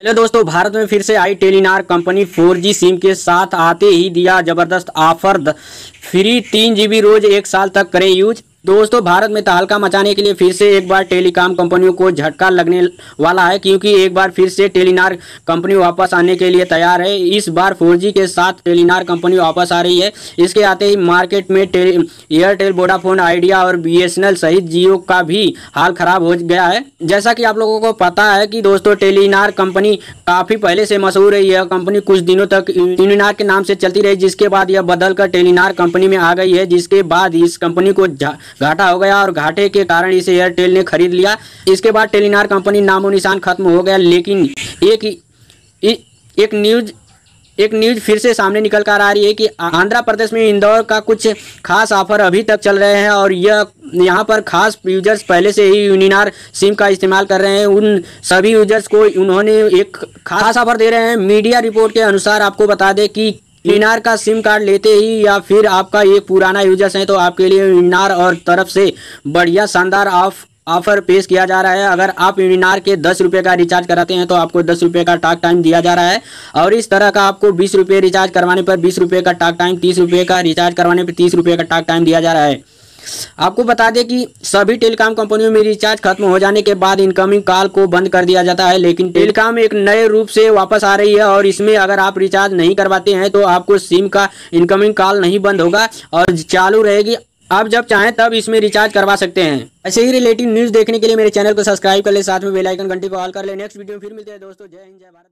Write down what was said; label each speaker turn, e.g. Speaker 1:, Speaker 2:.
Speaker 1: Hello दोस्तों, भारत में फिर से आई टेलीनार कंपनी 4G सिम के साथ आते ही दिया ज़बरदस्त ऑफ़र। फ्री तीन जीबी रोज एक साल तक करें यूज़। दोस्तों, भारत में तहलका मचाने के लिए फिर से एक बार टेलीकॉम कंपनियों को झटका लगने वाला है, क्योंकि एक बार फिर से टेलीनार कंपनी वापस आने के लिए तैयार है। इस बार 4G के साथ टेलीनार कंपनी वापस आ रही है। इसके आते ही मार्केट में एयरटेल, वोडाफोन, आइडिया और बीएसएनएल सहित जियो का भी हाल खराब हो गया है। जैसा कि आप लोगों को पता है कि दोस्तों, टेलीनार कंपनी काफ़ी पहले से मशहूर है। यह कंपनी कुछ दिनों तक यूनिनार के नाम से चलती रही, जिसके बाद यह बदलकर टेलीनार कंपनी में आ गई है। जिसके बाद इस कंपनी को घाटा हो गया और घाटे के कारण इसे एयरटेल ने खरीद लिया। इसके बाद टेलीनार कंपनी नामो निशान खत्म हो गया, लेकिन एक एक न्यूज़ एक न्यूज़ फिर से सामने निकल कर आ रही है कि आंध्र प्रदेश में इंदौर का कुछ खास ऑफ़र अभी तक चल रहे हैं और यह यहाँ पर खास यूज़र्स पहले से ही यूनिनार सिम का इस्तेमाल कर रहे हैं। उन सभी यूज़र्स को उन्होंने एक खास ऑफ़र दे रहे हैं। मीडिया रिपोर्ट के अनुसार आपको बता दें कि इनार का सिम कार्ड लेते ही या फिर आपका एक पुराना यूज़र्स है तो आपके लिए इनार और तरफ़ से बढ़िया शानदार ऑफ़ ऑफ़र पेश किया जा रहा है। अगर आप यूनिनार के दस रुपये का रिचार्ज कराते हैं तो आपको दस रुपये का टाक टाइम दिया जा रहा है। और इस तरह का आपको बीस रुपये रिचार्ज करवाने पर बीस रुपये का टाक टाइम, तीस रुपये का रिचार्ज करवाने पर तीस रुपये का टाक टाइम दिया जा रहा है। आपको बता दें कि सभी टेलीकॉम कंपनियों में रिचार्ज खत्म हो जाने के बाद इनकमिंग कॉल को बंद कर दिया जाता है, लेकिन टेलीकॉम एक नए रूप से वापस आ रही है और इसमें अगर आप रिचार्ज नहीं करवाते हैं तो आपको सिम का इनकमिंग कॉल नहीं बंद होगा और चालू रहेगी। आप जब चाहें तब इसमें रिचार्ज करवा सकते हैं। ऐसे ही रिलेटिव न्यूज़ देखने के लिए मेरे चैनल को सब्सक्राइब कर ले, साथ में बेल आइकन घंटी को ऑल कर ले। नेक्स्ट वीडियो फिर मिलते हैं दोस्तों। जय हिंद, जय भारत